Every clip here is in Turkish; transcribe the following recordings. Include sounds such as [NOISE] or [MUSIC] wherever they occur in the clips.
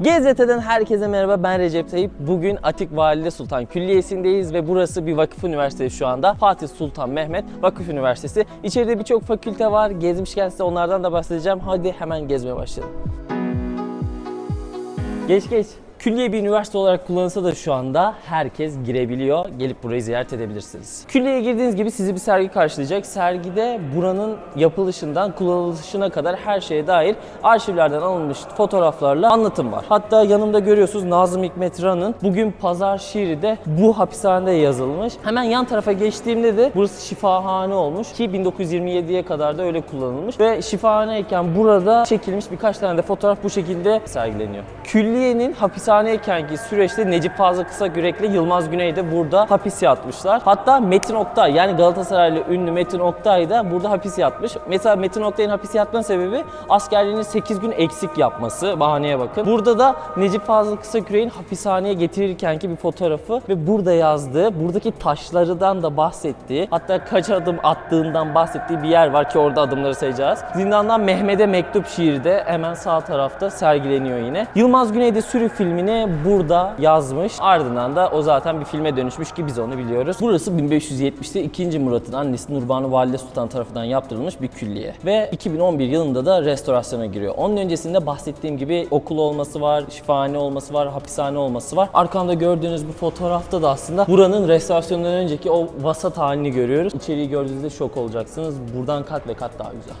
GZT'den herkese merhaba ben Recep Tayyip. Bugün Atik Valide Sultan Külliyesi'ndeyiz ve burası bir vakıf üniversitesi şu anda. Fatih Sultan Mehmet Vakıf Üniversitesi. İçeride birçok fakülte var. Gezmişken size onlardan da bahsedeceğim. Hadi hemen gezmeye başlayalım. Geç geç. Külliye bir üniversite olarak kullanılsa da şu anda herkes girebiliyor. Gelip burayı ziyaret edebilirsiniz. Külliyeye girdiğiniz gibi sizi bir sergi karşılayacak. Sergide buranın yapılışından kullanılışına kadar her şeye dair arşivlerden alınmış fotoğraflarla anlatım var. Hatta yanımda görüyorsunuz Nazım Hikmet Ran'ın Bugün Pazar şiiri de bu hapishanede yazılmış. Hemen yan tarafa geçtiğimde de burası şifahane olmuş ki 1927'ye kadar da öyle kullanılmış ve şifahaneyken burada çekilmiş birkaç tane de fotoğraf bu şekilde sergileniyor. Külliyenin hapishaneykenki süreçte Necip Fazıl Kısakürek'le Yılmaz Güney de burada hapis yatmışlar. Hatta Metin Oktay yani Galatasaraylı ünlü Metin Oktay da burada hapis yatmış. Mesela Metin Oktay'ın hapis yatma sebebi askerliğini 8 gün eksik yapması. Bahaneye bakın. Burada da Necip Fazıl Kısakürek'in hapishaneye getirirkenki bir fotoğrafı ve burada yazdığı, buradaki taşlardan da bahsettiği, hatta kaç adım attığından bahsettiği bir yer var ki orada adımları sayacağız. Zindandan Mehmet'e mektup şiiri de hemen sağ tarafta sergileniyor yine. Yılmaz Güney de Sürü filmini burada yazmış. Ardından da o zaten bir filme dönüşmüş ki biz onu biliyoruz. Burası 1570'te 2. Murat'ın annesi Nurbanu Valide Sultan tarafından yaptırılmış bir külliye. Ve 2011 yılında da restorasyona giriyor. Onun öncesinde bahsettiğim gibi okul olması var, şifahane olması var, hapishane olması var. Arkamda gördüğünüz bu fotoğrafta da aslında buranın restorasyonundan önceki o vasat halini görüyoruz. İçeriği gördüğünüzde şok olacaksınız. Buradan kat ve kat daha güzel.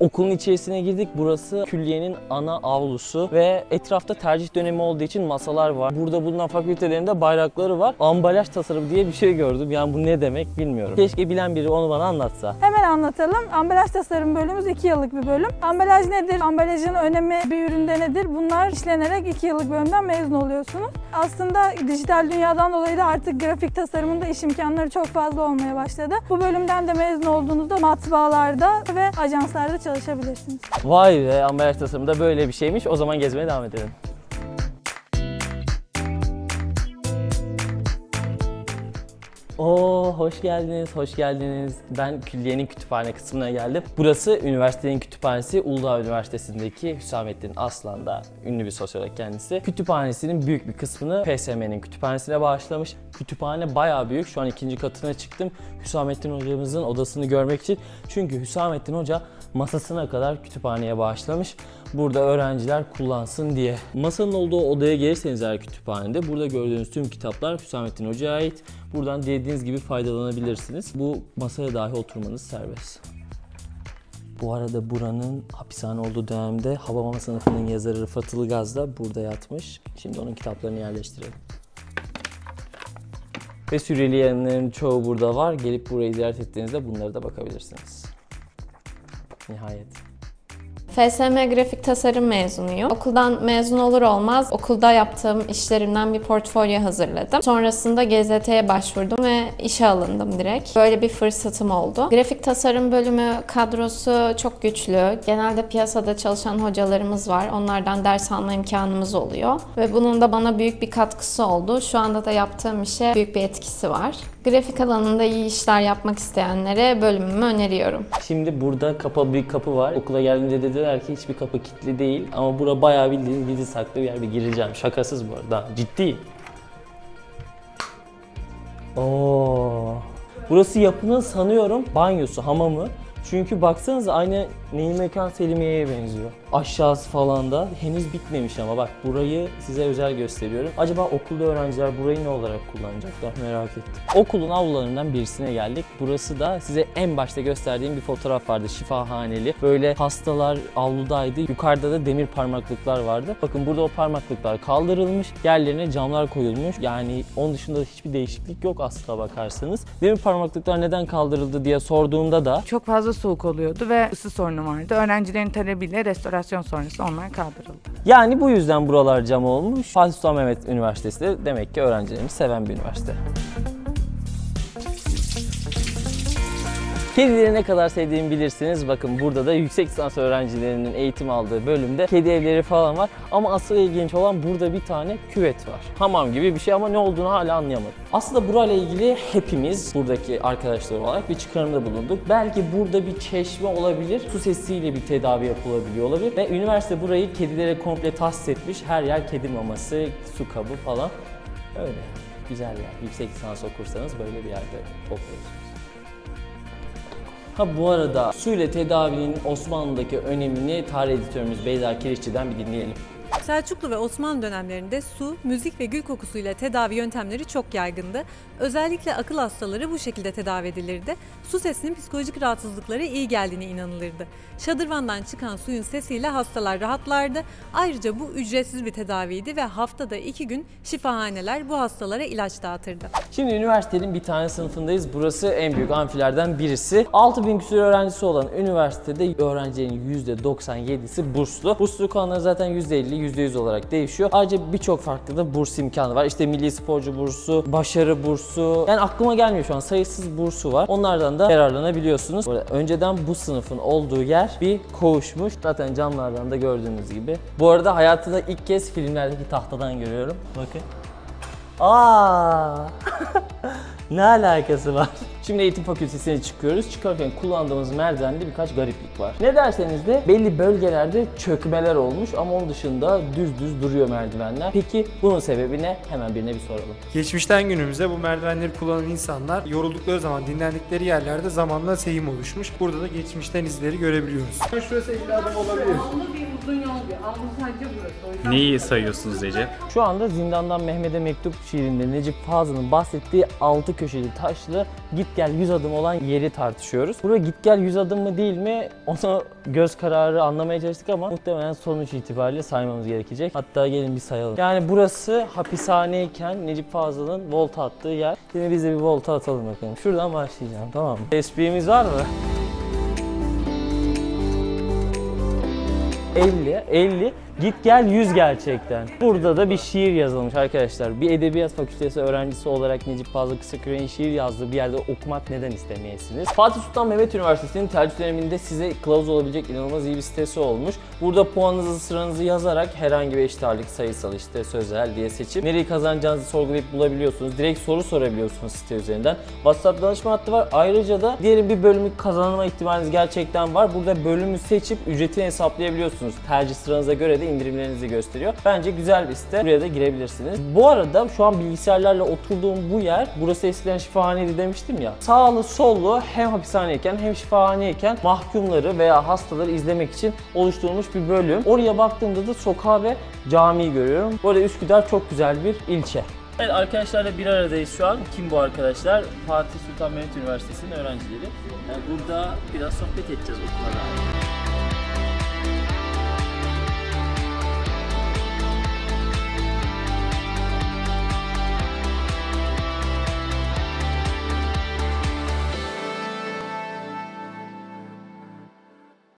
Okulun içerisine girdik. Burası külliyenin ana avlusu ve etrafta tercih dönemi olduğu için masalar var. Burada bulunan fakültelerin de bayrakları var. Ambalaj tasarımı diye bir şey gördüm. Yani bu ne demek bilmiyorum. Keşke bilen biri onu bana anlatsa. Hemen anlatalım. Ambalaj tasarım bölümümüz 2 yıllık bir bölüm. Ambalaj nedir? Ambalajın önemi bir üründe nedir? Bunlar işlenerek 2 yıllık bölümden mezun oluyorsunuz. Aslında dijital dünyadan dolayı da artık grafik tasarımında iş imkanları çok fazla olmaya başladı. Bu bölümden de mezun olduğunuzda matbaalarda ve ajanslarda çalışabilirsiniz. Vay be ambalaj tasarımı da böyle bir şeymiş. O zaman gezmeye devam edelim. Oo hoş geldiniz, hoş geldiniz. Ben külliyenin kütüphane kısmına geldim. Burası üniversitenin kütüphanesi. Uludağ Üniversitesi'ndeki Hüsamettin Aslan da ünlü bir sosyolog kendisi. Kütüphanesinin büyük bir kısmını PSM'nin kütüphanesine bağışlamış. Kütüphane bayağı büyük. Şu an ikinci katına çıktım. Hüsamettin hocamızın odasını görmek için. Çünkü Hüsamettin hoca masasına kadar kütüphaneye bağışlamış. Burada öğrenciler kullansın diye. Masanın olduğu odaya gelirseniz eğer kütüphanede burada gördüğünüz tüm kitaplar Hüsamettin Hoca'ya ait. Buradan dilediğiniz gibi faydalanabilirsiniz. Bu masaya dahi oturmanız serbest. Bu arada buranın hapishane olduğu dönemde Hababama sınıfının yazarı Rıfat Ilgaz da burada yatmış. Şimdi onun kitaplarını yerleştirelim. Ve Suriyelilerin çoğu burada var. Gelip burayı ziyaret ettiğinizde bunlara da bakabilirsiniz. Nihayet. FSM grafik tasarım mezunuyum. Okuldan mezun olur olmaz okulda yaptığım işlerimden bir portfolyo hazırladım. Sonrasında GZT'ye başvurdum ve işe alındım direkt. Böyle bir fırsatım oldu. Grafik tasarım bölümü kadrosu çok güçlü. Genelde piyasada çalışan hocalarımız var. Onlardan ders alma imkanımız oluyor. Ve bunun da bana büyük bir katkısı oldu. Şu anda da yaptığım işe büyük bir etkisi var. Grafik alanında iyi işler yapmak isteyenlere bölümümü öneriyorum. Şimdi burada kapalı bir kapı var. Okula geldiğimde dediler ki hiçbir kapı kilitli değil. Ama bura bayağı bildiğin gizli saklı bir yer. Bir gireceğim. Şakasız bu arada. Ciddi. Oo. Burası yapının sanıyorum banyosu, hamamı. Çünkü baksanıza aynı Neil Mekan Selimiye'ye benziyor. Aşağısı falan da henüz bitmemiş ama bak burayı size özel gösteriyorum. Acaba okulda öğrenciler burayı ne olarak kullanacaklar merak ettim. Okulun avlularından birisine geldik. Burası da size en başta gösterdiğim bir fotoğraf vardı şifahaneli. Böyle hastalar avludaydı. Yukarıda da demir parmaklıklar vardı. Bakın burada o parmaklıklar kaldırılmış. Yerlerine camlar koyulmuş. Yani onun dışında hiçbir değişiklik yok aslına bakarsanız. Demir parmaklıklar neden kaldırıldı diye sorduğumda da Çok fazla soğuk oluyordu ve ısı sorunu vardı. Öğrencilerin talebiyle restorasyon sonrası onlar kaldırıldı. Yani bu yüzden buralar cam olmuş. Fatih Sultan Mehmet Üniversitesi de demek ki öğrencilerimizi seven bir üniversite. Kedileri ne kadar sevdiğimi bilirsiniz. Bakın burada da yüksek lisans öğrencilerinin eğitim aldığı bölümde kedi evleri falan var. Ama asıl ilginç olan burada bir tane küvet var. Hamam gibi bir şey ama ne olduğunu hala anlayamadım. Aslında burayla ilgili hepimiz buradaki arkadaşlar olarak bir çıkarımda bulunduk. Belki burada bir çeşme olabilir. Su sesiyle bir tedavi yapılabiliyor olabilir. Ve üniversite burayı kedilere komple tahsis etmiş. Her yer kedi maması, su kabı falan. Öyle. Güzel yer. Yüksek lisans okursanız böyle bir yerde okuyorsunuz. Ha bu arada su ile tedavinin Osmanlı'daki önemini tarih editörümüz Beyza Kirişçi'den bir dinleyelim. Selçuklu ve Osmanlı dönemlerinde su, müzik ve gül kokusuyla tedavi yöntemleri çok yaygındı. Özellikle akıl hastaları bu şekilde tedavi edilirdi. Su sesinin psikolojik rahatsızlıklara iyi geldiğine inanılırdı. Şadırvandan çıkan suyun sesiyle hastalar rahatlardı. Ayrıca bu ücretsiz bir tedaviydi ve haftada iki gün şifahaneler bu hastalara ilaç dağıtırdı. Şimdi üniversitenin bir tane sınıfındayız. Burası en büyük amfilerden birisi. 6000 küsur öğrencisi olan üniversitede öğrencilerin %97'si burslu. Bursluluk oranları zaten %50, %100 olarak değişiyor. Ayrıca birçok farklı da burs imkanı var. İşte milli sporcu bursu, başarı bursu. Yani aklıma gelmiyor şu an sayısız bursu var. Onlardan da yararlanabiliyorsunuz. Arada önceden bu sınıfın olduğu yer bir koğuşmuş. Zaten camlardan da gördüğünüz gibi. Bu arada hayatımda ilk kez filmlerdeki tahtadan görüyorum. Bakın. Aa! [LAUGHS] ne alakası var? Şimdi eğitim fakültesine çıkıyoruz. Çıkarken kullandığımız merdivende birkaç gariplik var. Ne derseniz de belli bölgelerde çökmeler olmuş ama onun dışında düz düz duruyor merdivenler. Peki bunun sebebi ne? Hemen birine bir soralım. Geçmişten günümüze bu merdivenleri kullanan insanlar yoruldukları zaman dinlendikleri yerlerde zamanla seyim oluşmuş. Burada da geçmişten izleri görebiliyoruz. Şurası 50 adım olabilir. Neyi sayıyorsunuz Recep? Şu anda Zindandan Mehmet'e Mektup şiirinde Necip Fazıl'ın bahsettiği altı köşeli taşlı git gel 100 adım olan yeri tartışıyoruz. Burada git gel 100 adım mı değil mi onu göz kararı anlamaya çalıştık ama muhtemelen sonuç itibariyle saymamız gerekecek. Hatta gelin bir sayalım. Yani burası hapishaneyken Necip Fazıl'ın volta attığı yer. Şimdi biz de bir volta atalım bakalım. Şuradan başlayacağım tamam mı? Esprimiz var mı? 50, 50, git gel 100 gerçekten. Burada da bir şiir yazılmış arkadaşlar. Bir edebiyat fakültesi öğrencisi olarak Necip Fazıl Kısaküre'nin şiir yazdığı bir yerde okumak neden istemeyesiniz? Fatih Sultan Mehmet Üniversitesi'nin tercih döneminde size kılavuz olabilecek inanılmaz iyi bir sitesi olmuş. Burada puanınızı sıranızı yazarak herhangi bir eşit ağırlık sayısal işte sözel diye seçip nereyi kazanacağınızı sorgulayıp bulabiliyorsunuz. Direkt soru sorabiliyorsunuz site üzerinden. WhatsApp danışma hattı var. Ayrıca da diyelim bir bölümü kazanma ihtimaliniz gerçekten var. Burada bölümü seçip ücretini hesaplayabiliyorsunuz. Tercih sıranıza göre de indirimlerinizi gösteriyor. Bence güzel bir site. Buraya da girebilirsiniz. Bu arada şu an bilgisayarlarla oturduğum bu yer, burası eskiden şifahaneydi demiştim ya. Sağlı sollu hem hapishaneyken hem şifahaneyken mahkumları veya hastaları izlemek için oluşturulmuş bir bölüm. Oraya baktığımda da sokağı ve camiyi görüyorum. Bu arada Üsküdar çok güzel bir ilçe. Evet arkadaşlarla bir aradayız şu an. Kim bu arkadaşlar? Fatih Sultan Mehmet Üniversitesi'nin öğrencileri. Yani burada biraz sohbet edeceğiz okulda.